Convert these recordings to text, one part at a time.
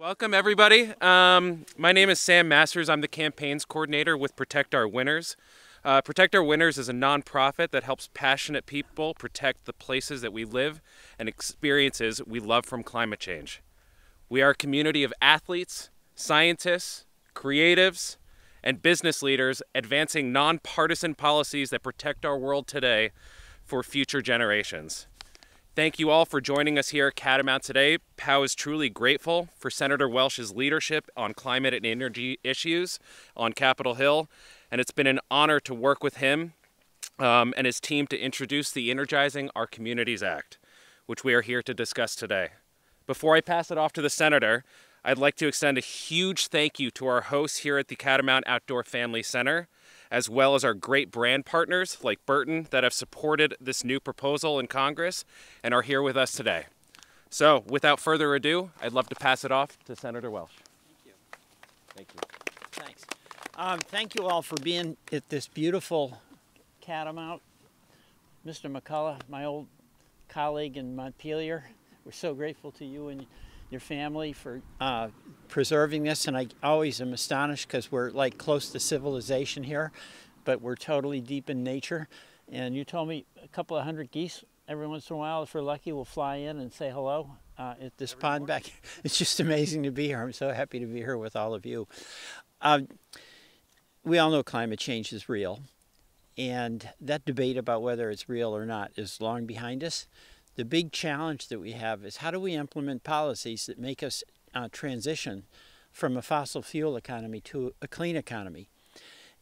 Welcome, everybody. Um, my name is Sam Masters. I'm the campaigns coordinator with Protect Our Winters. Uh, Protect Our Winters is a nonprofit that helps passionate people protect the places that we live and experiences we love from climate change. We are a community of athletes, scientists, creatives, and business leaders advancing nonpartisan policies that protect our world today for future generations. Thank you all for joining us here at Catamount today. POW is truly grateful for Senator Welch's leadership on climate and energy issues on Capitol Hill, and it's been an honor to work with him um, and his team to introduce the Energizing Our Communities Act, which we are here to discuss today. Before I pass it off to the Senator, I'd like to extend a huge thank you to our hosts here at the Catamount Outdoor Family Center as well as our great brand partners like Burton that have supported this new proposal in Congress and are here with us today. So, without further ado, I'd love to pass it off to Senator Welch. Thank you. Thank you. Thanks. Um, thank you all for being at this beautiful catamount. Mr. McCullough, my old colleague in Montpelier, we're so grateful to you and your family for uh, preserving this. And I always am astonished because we're like close to civilization here, but we're totally deep in nature. And you told me a couple of hundred geese every once in a while, if we're lucky, will fly in and say hello uh, at this every pond morning. back. It's just amazing to be here. I'm so happy to be here with all of you. Um, we all know climate change is real. And that debate about whether it's real or not is long behind us the big challenge that we have is how do we implement policies that make us uh, transition from a fossil fuel economy to a clean economy.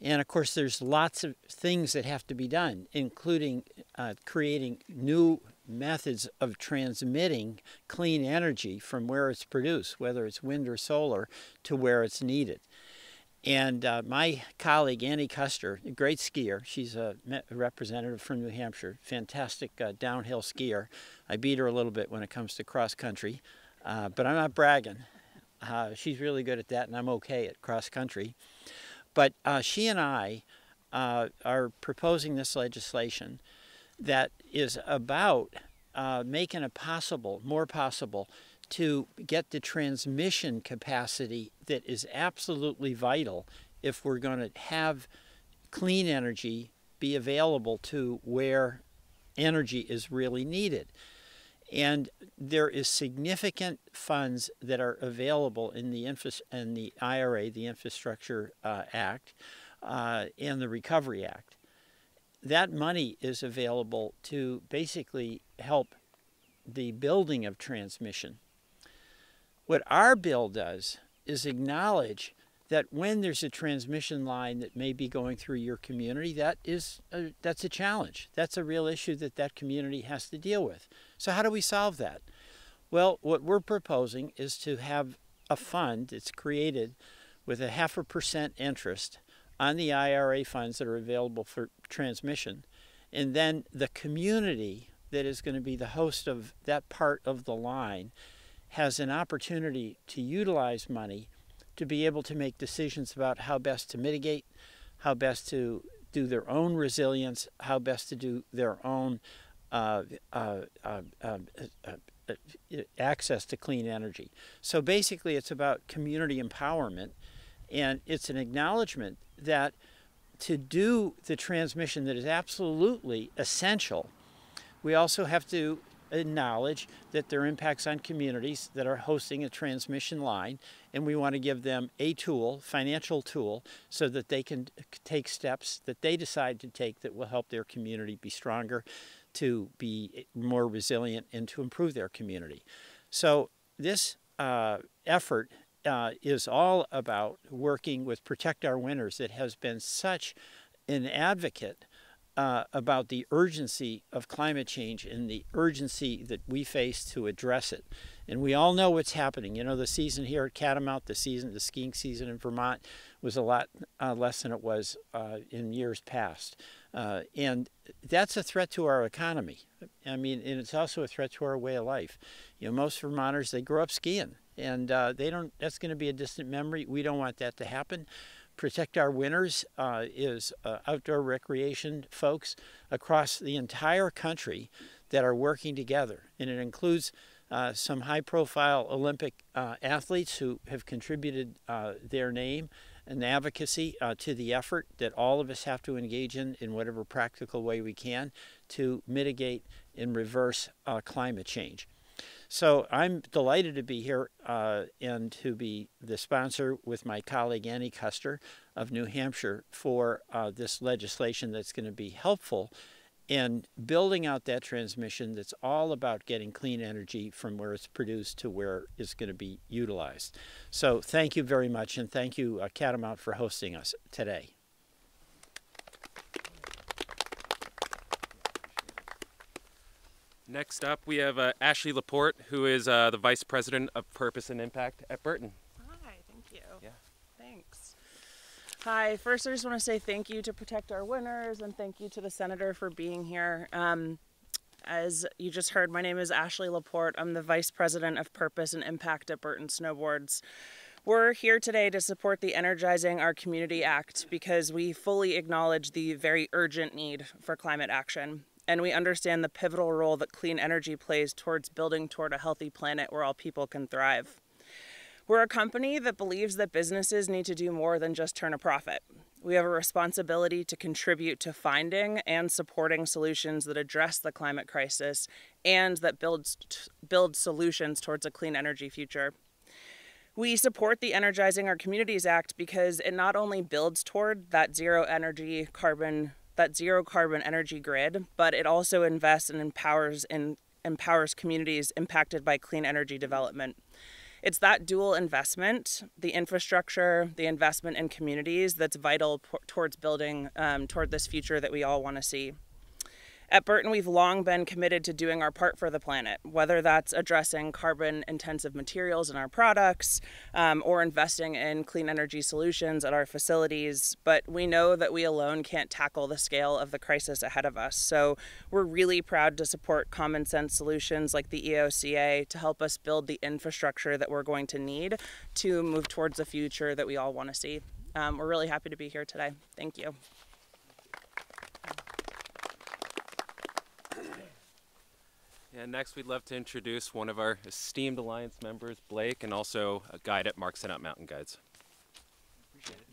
And of course, there's lots of things that have to be done, including uh, creating new methods of transmitting clean energy from where it's produced, whether it's wind or solar, to where it's needed. And uh, my colleague, Annie Kuster, a great skier, she's a representative from New Hampshire, fantastic uh, downhill skier. I beat her a little bit when it comes to cross country, uh, but I'm not bragging. Uh, she's really good at that, and I'm okay at cross country. But uh, she and I uh, are proposing this legislation that is about making it possible, more possible, to get the transmission capacity that is absolutely vital if we're going to have clean energy be available to where energy is really needed. And there is significant funds that are available in the, infra- in the IRA, the Infrastructure uh, Act, uh, and the Recovery Act. That money is available to basically help the building of transmission what our bill does is acknowledge that when there's a transmission line that may be going through your community, that is a, that's a challenge. That's a real issue that that community has to deal with. So how do we solve that? Well, what we're proposing is to have a fund that's created with a half a percent interest on the IRA funds that are available for transmission. And then the community that is going to be the host of that part of the line has an opportunity to utilize money to be able to make decisions about how best to mitigate, how best to do their own resilience, how best to do their own uh, uh, uh, uh, uh access to clean energy. So basically, it's about community empowerment, and it's an acknowledgement that to do the transmission that is absolutely essential, we also have to acknowledge that there are impacts on communities that are hosting a transmission line, and we want to give them a tool, financial tool, so that they can take steps that they decide to take that will help their community be stronger, to be more resilient, and to improve their community. So this uh, effort uh, is all about working with Protect Our Winters that has been such an advocate uh, about the urgency of climate change and the urgency that we face to address it. And we all know what's happening. You know, the season here at Catamount, the season, the skiing season in Vermont was a lot uh, less than it was uh, in years past. Uh, and that's a threat to our economy. I mean, and it's also a threat to our way of life. You know, most Vermonters, they grow up skiing and uh, they don't, that's going to be a distant memory. We don't want that to happen. Protect Our Winters uh, is uh, outdoor recreation folks across the entire country that are working together. And it includes uh, some high profile Olympic uh, athletes who have contributed uh, their name and advocacy uh, to the effort that all of us have to engage in in whatever practical way we can to mitigate and reverse climate change. So I'm delighted to be here uh, and to be the sponsor with my colleague Annie Kuster of New Hampshire for uh, this legislation that's going to be helpful in building out that transmission that's all about getting clean energy from where it's produced to where it's going to be utilized. So thank you very much and thank you uh, Catamount for hosting us today. Next up, we have uh, Ashley LaPorte, who is uh, the Vice President of Purpose and Impact at Burton. Hi, thank you. Yeah. Thanks. Hi, first I just want to say thank you to Protect Our Winters and thank you to the Senator for being here. Um, as you just heard, my name is Ashley LaPorte. I'm the Vice President of Purpose and Impact at Burton Snowboards. We're here today to support the Energizing Our Community Act because we fully acknowledge the very urgent need for climate action and we understand the pivotal role that clean energy plays towards building toward a healthy planet where all people can thrive. We're a company that believes that businesses need to do more than just turn a profit. We have a responsibility to contribute to finding and supporting solutions that address the climate crisis and that build, build solutions towards a clean energy future. We support the Energizing Our Communities Act because it not only builds toward that zero energy carbon that zero carbon energy grid, but it also invests and empowers and empowers communities impacted by clean energy development. It's that dual investment, the infrastructure, the investment in communities, that's vital towards building um, toward this future that we all want to see. At Burton, we've long been committed to doing our part for the planet, whether that's addressing carbon intensive materials in our products um, or investing in clean energy solutions at our facilities. But we know that we alone can't tackle the scale of the crisis ahead of us. So we're really proud to support common sense solutions like the EOCA to help us build the infrastructure that we're going to need to move towards the future that we all want to see. Um, we're really happy to be here today. Thank you. And next, we'd love to introduce one of our esteemed Alliance members, Blake, and also a guide at Mark Synnott Mountain Guides. Appreciate it.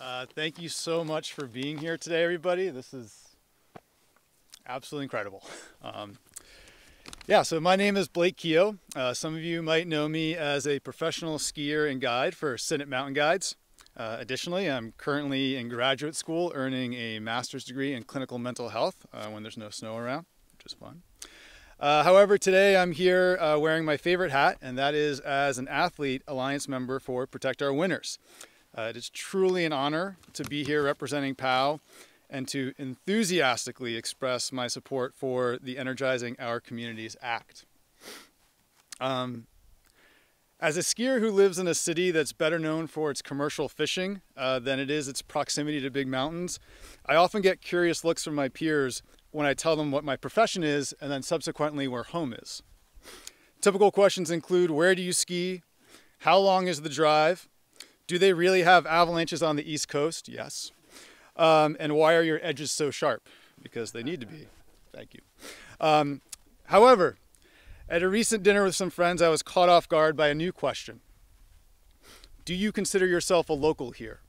Uh, thank you so much for being here today, everybody. This is absolutely incredible. Um, yeah, so my name is Blake Keogh. Uh, some of you might know me as a professional skier and guide for Synnott Mountain Guides. Uh, additionally, I'm currently in graduate school earning a master's degree in clinical mental health uh, when there's no snow around, which is fun. Uh, however, today I'm here uh, wearing my favorite hat, and that is as an athlete alliance member for Protect Our Winners. Uh, it is truly an honor to be here representing POW and to enthusiastically express my support for the Energizing Our Communities Act. Um, as a skier who lives in a city that's better known for its commercial fishing uh, than it is its proximity to big mountains, I often get curious looks from my peers when I tell them what my profession is and then subsequently where home is. Typical questions include where do you ski? How long is the drive? Do they really have avalanches on the East Coast? Yes. Um, and why are your edges so sharp? Because they need to be. Thank you. Um, however, at a recent dinner with some friends, I was caught off guard by a new question Do you consider yourself a local here?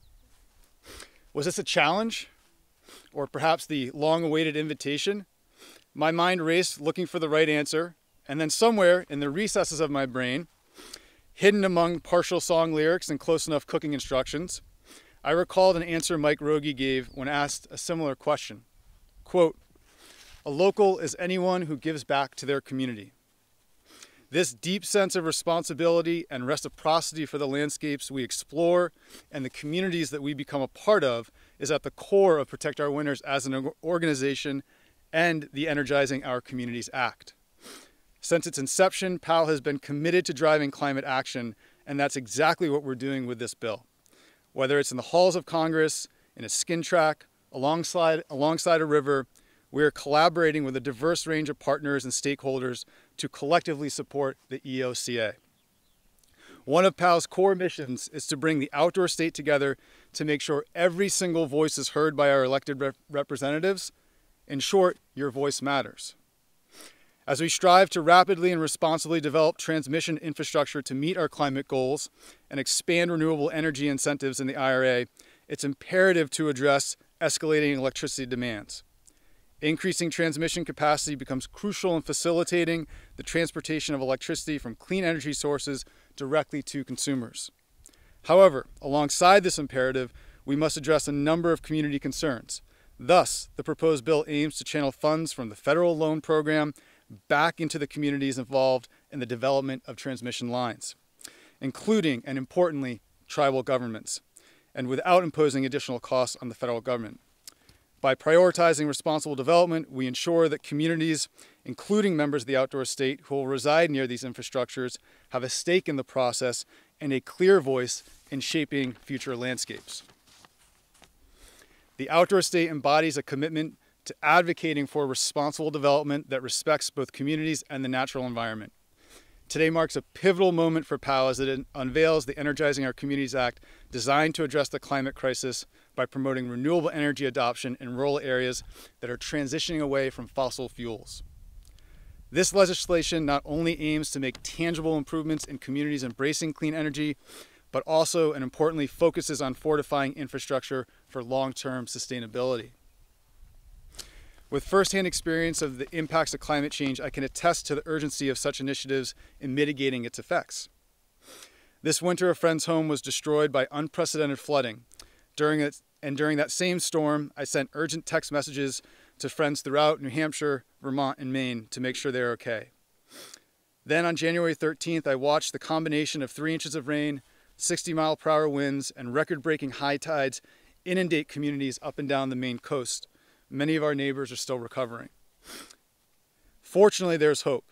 Was this a challenge? Or perhaps the long awaited invitation, my mind raced looking for the right answer, and then somewhere in the recesses of my brain, hidden among partial song lyrics and close enough cooking instructions, I recalled an answer Mike Rogie gave when asked a similar question. Quote, a local is anyone who gives back to their community. This deep sense of responsibility and reciprocity for the landscapes we explore and the communities that we become a part of is at the core of Protect Our Winners as an organization and the Energizing Our Communities Act. Since its inception, POW has been committed to driving climate action, and that's exactly what we're doing with this bill. Whether it's in the halls of Congress, in a skin track, alongside, alongside a river, we are collaborating with a diverse range of partners and stakeholders to collectively support the EOCA. One of POW's core missions is to bring the outdoor state together to make sure every single voice is heard by our elected rep representatives. In short, your voice matters. As we strive to rapidly and responsibly develop transmission infrastructure to meet our climate goals and expand renewable energy incentives in the IRA, it's imperative to address escalating electricity demands. Increasing transmission capacity becomes crucial in facilitating the transportation of electricity from clean energy sources directly to consumers. However, alongside this imperative, we must address a number of community concerns. Thus, the proposed bill aims to channel funds from the federal loan program back into the communities involved in the development of transmission lines, including and importantly, tribal governments, and without imposing additional costs on the federal government. By prioritizing responsible development, we ensure that communities, including members of the outdoor state who will reside near these infrastructures, have a stake in the process and a clear voice in shaping future landscapes. The outdoor state embodies a commitment to advocating for responsible development that respects both communities and the natural environment. Today marks a pivotal moment for POW as it unveils the Energizing Our Communities Act designed to address the climate crisis by promoting renewable energy adoption in rural areas that are transitioning away from fossil fuels. This legislation not only aims to make tangible improvements in communities embracing clean energy, but also and importantly focuses on fortifying infrastructure for long-term sustainability. With firsthand experience of the impacts of climate change, I can attest to the urgency of such initiatives in mitigating its effects. This winter, a friend's home was destroyed by unprecedented flooding. During and during that same storm, I sent urgent text messages to friends throughout New Hampshire, Vermont, and Maine to make sure they're okay. Then on January 13th, I watched the combination of three inches of rain, 60 mile per hour winds, and record breaking high tides inundate communities up and down the Maine coast. Many of our neighbors are still recovering. Fortunately, there's hope,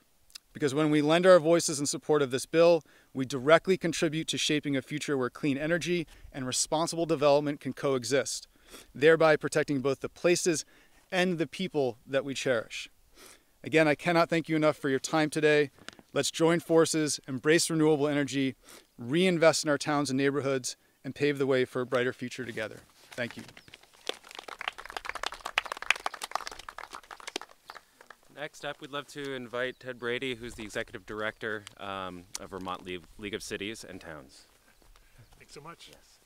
because when we lend our voices in support of this bill, we directly contribute to shaping a future where clean energy and responsible development can coexist, thereby protecting both the places and the people that we cherish. Again, I cannot thank you enough for your time today. Let's join forces, embrace renewable energy, reinvest in our towns and neighborhoods, and pave the way for a brighter future together. Thank you. Next up, we'd love to invite Ted Brady, who's the Executive Director um, of Vermont League, League of Cities and Towns. Thanks so much. Yes.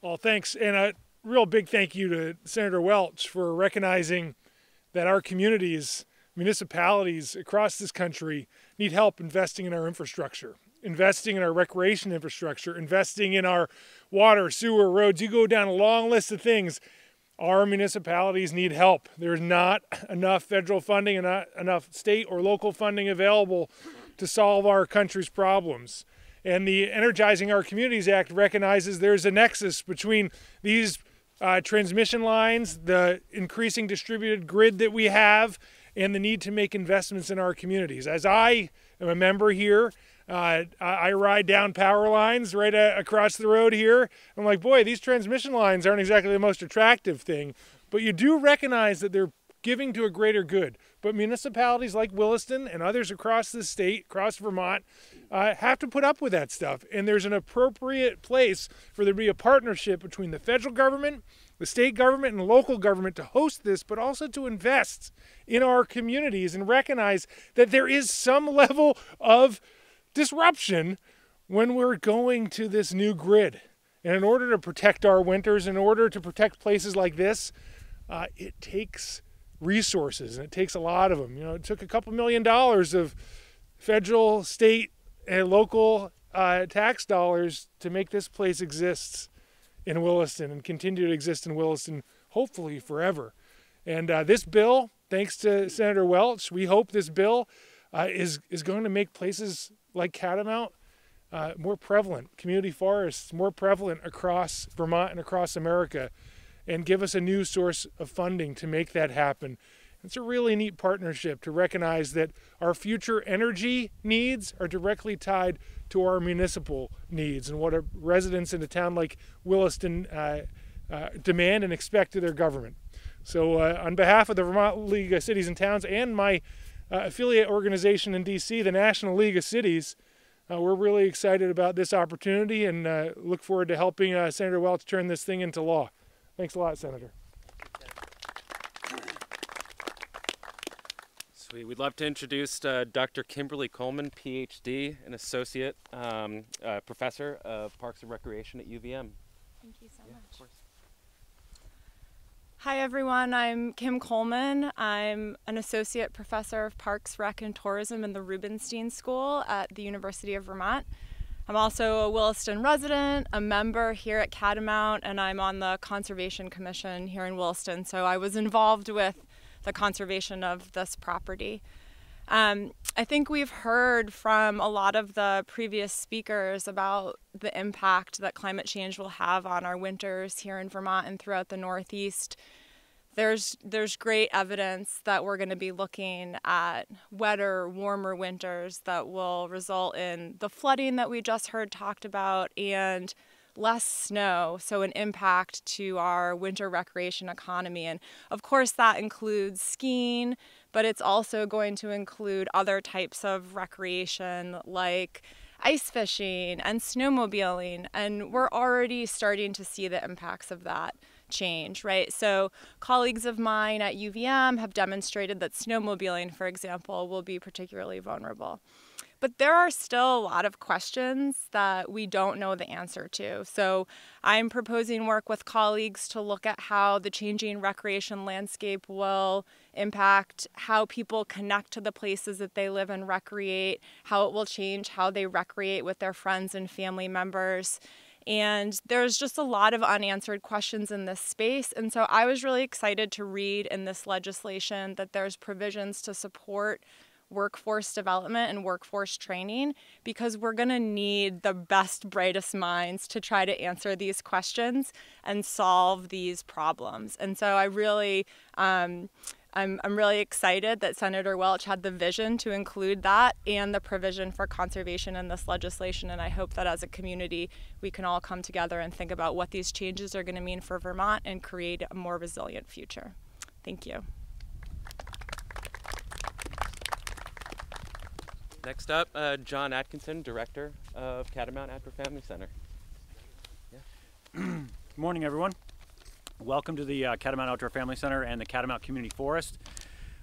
Well, thanks. And a real big thank you to Senator Welch for recognizing that our communities, municipalities across this country need help investing in our infrastructure, investing in our recreation infrastructure, investing in our water, sewer, roads. You go down a long list of things our municipalities need help. There's not enough federal funding and not enough state or local funding available to solve our country's problems. And the Energizing Our Communities Act recognizes there's a nexus between these uh, transmission lines, the increasing distributed grid that we have, and the need to make investments in our communities. As I am a member here, uh, I ride down power lines right uh, across the road here. I'm like, boy, these transmission lines aren't exactly the most attractive thing, but you do recognize that they're giving to a greater good. But municipalities like Williston and others across the state, across Vermont, uh, have to put up with that stuff. And there's an appropriate place for there to be a partnership between the federal government, the state government, and local government to host this, but also to invest in our communities and recognize that there is some level of disruption when we're going to this new grid. And in order to protect our winters, in order to protect places like this, uh, it takes resources and it takes a lot of them. You know, it took a couple million dollars of federal, state, and local uh, tax dollars to make this place exist in Williston and continue to exist in Williston, hopefully forever. And uh, this bill, thanks to Senator Welch, we hope this bill uh, is is going to make places like catamount uh, more prevalent, community forests more prevalent across Vermont and across America, and give us a new source of funding to make that happen. It's a really neat partnership to recognize that our future energy needs are directly tied to our municipal needs and what our residents in a town like Williston uh, uh, demand and expect of their government. So, uh, on behalf of the Vermont League of Cities and Towns and my uh, affiliate organization in DC, the National League of Cities. Uh, we're really excited about this opportunity and uh, look forward to helping uh, Senator Welch turn this thing into law. Thanks a lot, Senator. Sweet. We'd love to introduce uh, Dr. Kimberly Coleman, PhD, an associate um, uh, professor of Parks and Recreation at UVM. Thank you so Yeah, much. Hi, everyone. I'm Kim Coleman. I'm an associate professor of Parks, Rec, and Tourism in the Rubenstein School at the University of Vermont. I'm also a Williston resident, a member here at Catamount, and I'm on the Conservation Commission here in Williston. So I was involved with the conservation of this property. Um, I think we've heard from a lot of the previous speakers about the impact that climate change will have on our winters here in Vermont and throughout the Northeast. There's there's great evidence that we're going to be looking at wetter, warmer winters that will result in the flooding that we just heard talked about and less snow, so an impact to our winter recreation economy. And of course, that includes skiing, but it's also going to include other types of recreation like ice fishing and snowmobiling. And we're already starting to see the impacts of that change, right? So, colleagues of mine at UVM have demonstrated that snowmobiling, for example, will be particularly vulnerable. But there are still a lot of questions that we don't know the answer to. So I'm proposing work with colleagues to look at how the changing recreation landscape will impact how people connect to the places that they live and recreate, how it will change how they recreate with their friends and family members. And there's just a lot of unanswered questions in this space. And so I was really excited to read in this legislation that there's provisions to support workforce development and workforce training because we're going to need the best, brightest minds to try to answer these questions and solve these problems. And so I really, um, I'm, I'm really excited that Senator Welch had the vision to include that and the provision for conservation in this legislation. And I hope that as a community, we can all come together and think about what these changes are going to mean for Vermont and create a more resilient future. Thank you. Next up, uh, John Atkinson, Director of Catamount Outdoor Family Center. Yeah. Good morning, everyone. Welcome to the uh, Catamount Outdoor Family Center and the Catamount Community Forest.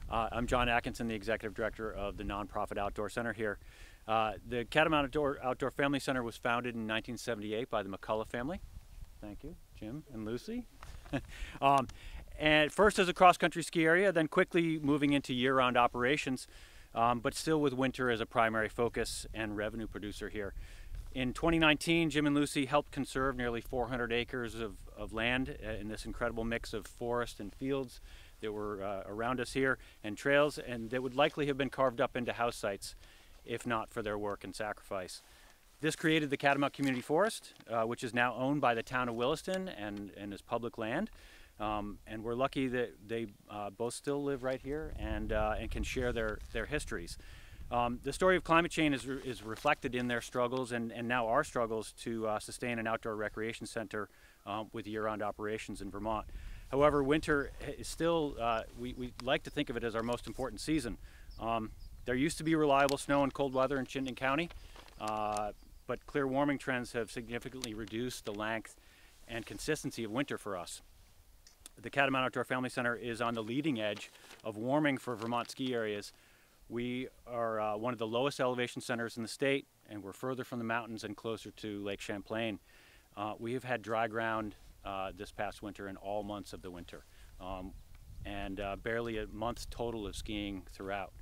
Uh, I'm John Atkinson, the Executive Director of the nonprofit Outdoor Center here. Uh, the Catamount Outdoor, Outdoor Family Center was founded in 1978 by the McCullough family. Thank you, Jim and Lucy. um, and first as a cross-country ski area, then quickly moving into year-round operations um, but still with winter as a primary focus and revenue producer here. In 2019, Jim and Lucy helped conserve nearly 400 acres of, of land uh, in this incredible mix of forest and fields that were uh, around us here and trails, and that would likely have been carved up into house sites if not for their work and sacrifice. This created the Catamount Community Forest, uh, which is now owned by the town of Williston and, and is public land. Um, and we're lucky that they uh, both still live right here and, uh, and can share their, their histories. Um, the story of climate change is, re is reflected in their struggles and, and now our struggles to uh, sustain an outdoor recreation center um, with year-round operations in Vermont. However, winter is still, uh, we, we like to think of it as our most important season. Um, there used to be reliable snow and cold weather in Chittenden County, uh, but clear warming trends have significantly reduced the length and consistency of winter for us the Catamount Outdoor Family Center is on the leading edge of warming for Vermont ski areas. We are uh, one of the lowest elevation centers in the state, and we're further from the mountains and closer to Lake Champlain. Uh, we have had dry ground uh, this past winter in all months of the winter, um, and uh, barely a month total of skiing throughout.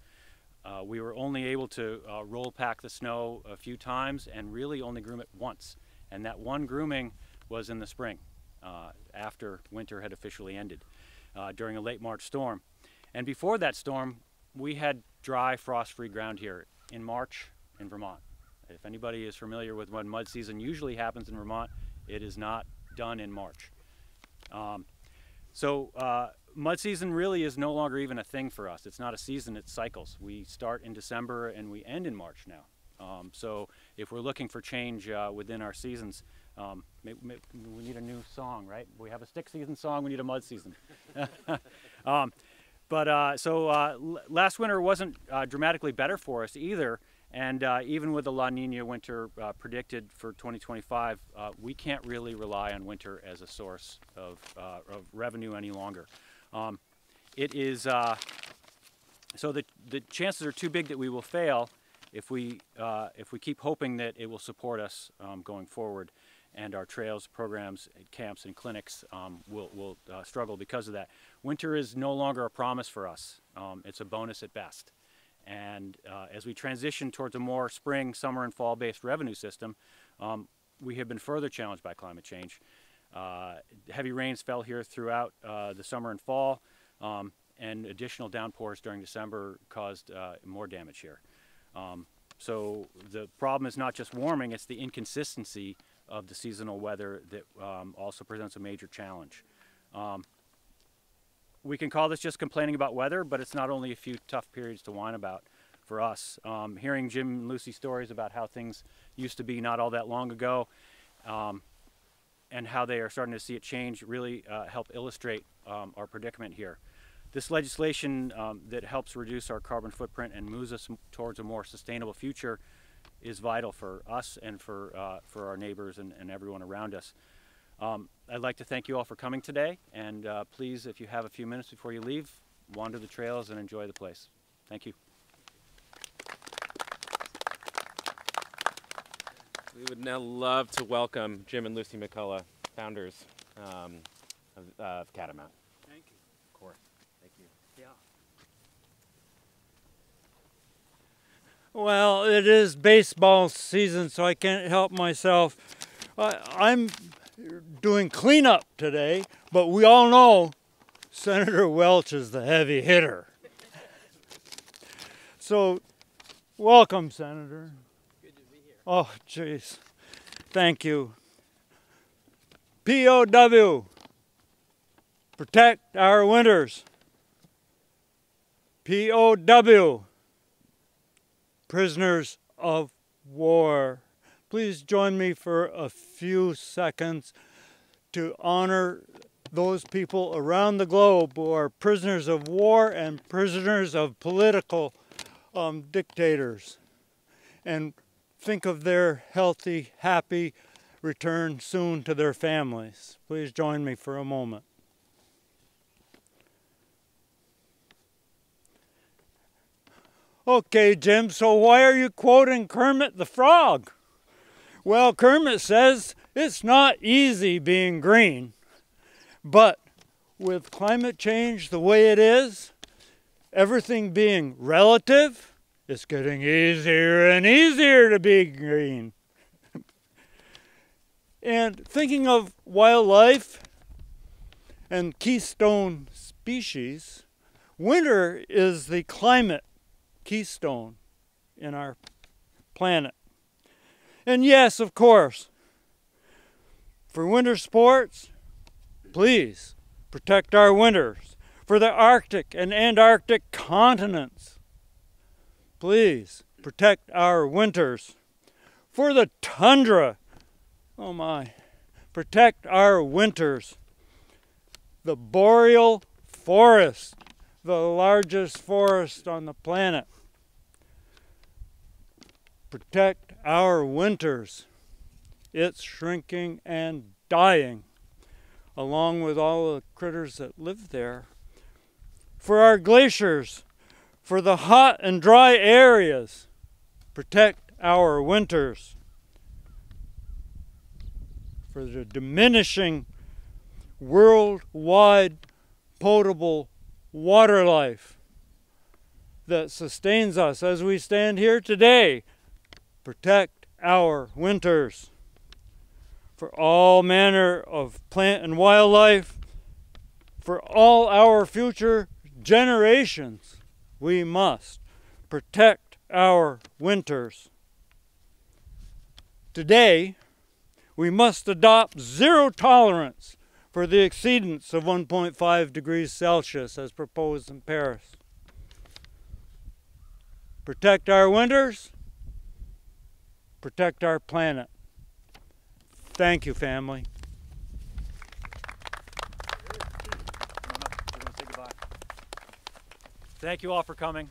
Uh, we were only able to uh, roll pack the snow a few times and really only groom it once, and that one grooming was in the spring after winter had officially ended during a late March storm. And before that storm, we had dry, frost-free ground here in March in Vermont. If anybody is familiar with when mud season usually happens in Vermont, it is not done in March. Um, so uh, mud season really is no longer even a thing for us. It's not a season, it's cycles. We start in December and we end in March now. Um, so if we're looking for change uh, within our seasons, um, we need a new song, right? We have a stick season song, we need a mud season. but uh, so uh, last winter wasn't uh, dramatically better for us either. And uh, even with the La Nina winter uh, predicted for 2025, uh, we can't really rely on winter as a source of, of revenue any longer. Um, it is so the, the chances are too big that we will fail if we, if we keep hoping that it will support us um, going forward and our trails, programs, camps, and clinics um, will, will uh, struggle because of that. Winter is no longer a promise for us. Um, it's a bonus at best. And uh, as we transition towards a more spring, summer, and fall-based revenue system, um, we have been further challenged by climate change. Uh, heavy rains fell here throughout uh, the summer and fall, um, and additional downpours during December caused uh, more damage here. Um, so the problem is not just warming, it's the inconsistency of the seasonal weather that um, also presents a major challenge. Um, we can call this just complaining about weather, but it's not only a few tough periods to whine about for us. Um, hearing Jim and Lucy stories about how things used to be not all that long ago um, and how they are starting to see it change really uh, help illustrate um, our predicament here. This legislation um, that helps reduce our carbon footprint and moves us towards a more sustainable future is vital for us and for, uh, for our neighbors and, and everyone around us. Um, I'd like to thank you all for coming today, and uh, please, if you have a few minutes before you leave, wander the trails and enjoy the place. Thank you. We would now love to welcome Jim and Lucy McCullough, founders um, of, uh, of Catamount. Thank you. Of course. Thank you. Yeah. Well, it is baseball season, so I can't help myself. I, I'm doing cleanup today, but we all know Senator Welch is the heavy hitter. So, welcome, Senator. Good to be here. Oh, jeez. Thank you. POW. Protect our winters. POW. Prisoners of war. Please join me for a few seconds to honor those people around the globe who are prisoners of war and prisoners of political um, dictators. And think of their healthy, happy return soon to their families. Please join me for a moment. Okay, Jim, so why are you quoting Kermit the Frog? Well, Kermit says it's not easy being green, but with climate change the way it is, everything being relative, it's getting easier and easier to be green. and thinking of wildlife and keystone species, winter is the climate keystone in our planet. And yes, of course, for winter sports, please protect our winters. For the Arctic and Antarctic continents, please protect our winters. For the tundra, oh my, protect our winters. The boreal forest, the largest forest on the planet. Protect our winters. It's shrinking and dying, along with all the critters that live there. For our glaciers, for the hot and dry areas, protect our winters. For the diminishing worldwide potable water life that sustains us as we stand here today. Protect our winters. For all manner of plant and wildlife, for all our future generations, we must protect our winters. Today, we must adopt zero tolerance for the exceedance of 1.5 degrees Celsius as proposed in Paris. Protect our winters, protect our planet. Thank you, family. Thank you all for coming.